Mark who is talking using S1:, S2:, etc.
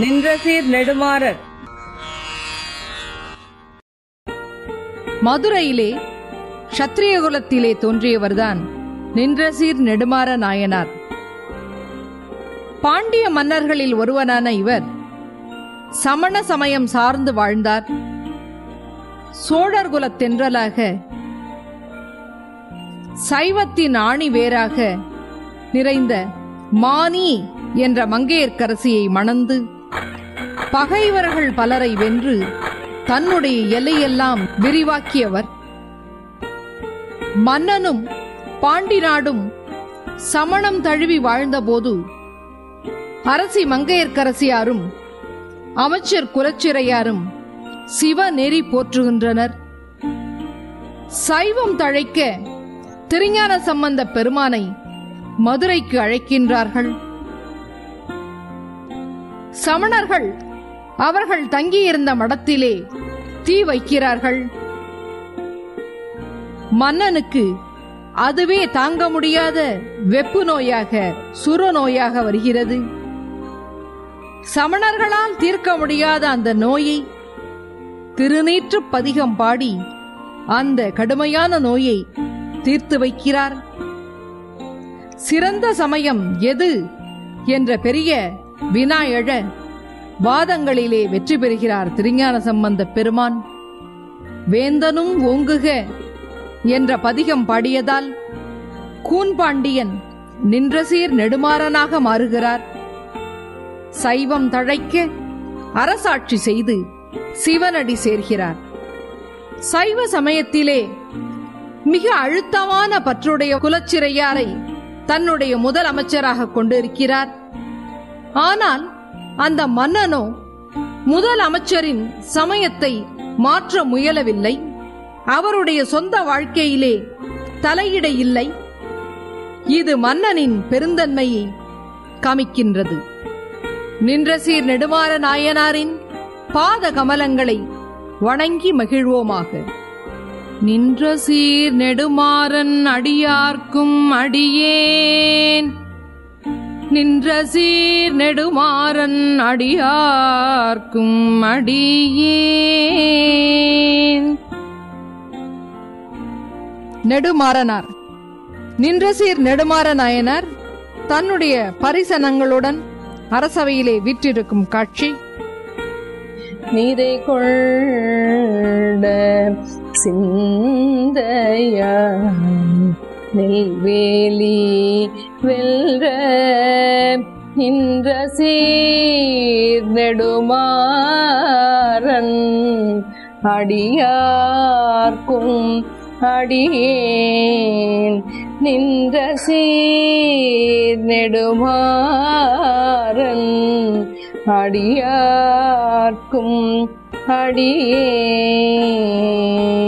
S1: நின்றசீர் நெடுமாறர்.
S2: மதுரையிலே சத்திரிய குலத்திலே தோன்றியவர்தான் நின்றசீர் நெடுமாற நாயனார். பாண்டிய மன்னர்களில் ஒருவனான இவர் சமண சமயம் சார்ந்து வாழ்ந்தார். சோழர் குலத் தென்றலாக சைவத்தின் ஆணி வேராக நிறைந்த மானி என்ற மங்கையர்க்கரசியை மணந்து பகைவர்கள் பலரை வென்று தன்னுடைய எல்லையெல்லாம் விரிவாக்கியவர். மன்னனும் பாண்டி நாடும் சமணம் தழுவி வாழ்ந்தபோது அரசி மங்கையர்க்கரசியாரும் அமைச்சர் குலச்சிறையாரும் சிவ நெறி போற்றுகின்றனர். சைவம் தழைக்க திருஞான சம்பந்த பெருமானை மதுரைக்கு அழைக்கின்றார்கள். சமணர்கள் அவர்கள் தங்கியிருந்த மடத்திலே தீ வைக்கிறார்கள். மன்னனுக்கு அதுவே தாங்க முடியாத வெப்பு நோயாக சுர நோயாக வருகிறது. சமணர்களால் தீர்க்க முடியாத அந்த நோயை திருநீற்று பதிகம் பாடி அந்த கடுமையான நோயை தீர்த்து வைக்கிறார். சிறந்த சமயம் எது? என்ற பெரிய வினா எழ வாதங்களிலே வெற்றி பெறுகிறார் திருஞான சம்பந்த பெருமான். வேந்தனும் ஓங்குக என்ற பதிகம் பாடியதால் கூன்பாண்டியன் நின்றசீர் நெடுமாறனாக மாறுகிறார். சைவம் தழைக்க அரசாட்சி செய்து சிவனடி சேர்கிறார். சைவ சமயத்திலே மிக அழுத்தமான பற்றுடைய குலச்சிறையாரை தன்னுடைய முதல் அமைச்சராக கொண்டிருக்கிறார். ஆனால் அந்த மன்னனோ முதல் அமைச்சரின் சமயத்தை மாற்ற முயலவில்லை. அவருடைய சொந்த வாழ்க்கையிலே தலையிட இல்லை. இது மன்னனின் பெருந்தன்மையை காமிக்கின்றது. நின்றசீர் நெடுமாற நாயனாரின் பாத கமலங்களை வணங்கி மகிழ்வோமாக. நின்ற சீர் நெடுமாறன் அடியார்க்கும் அடியேன். நின்ற சீர் நெடுமாறன் அடியார்க்கும் அடியேன். நெடுமாறனார். நின்ற சீர் நெடுமாற நாயனார் தன்னுடைய பரிசனங்களுடன் அரசவையிலே விற்றிருக்கும் காட்சி.
S3: நீரை கொண்ட சிந்தையா நெல்வேலி வெல்ற நின்ற சீர் நெடுமாறன் அடியார்க்கும் அடியேன். நின்ற சீர் நெடுமாறன் அடியார்க்கும் அடியேன்.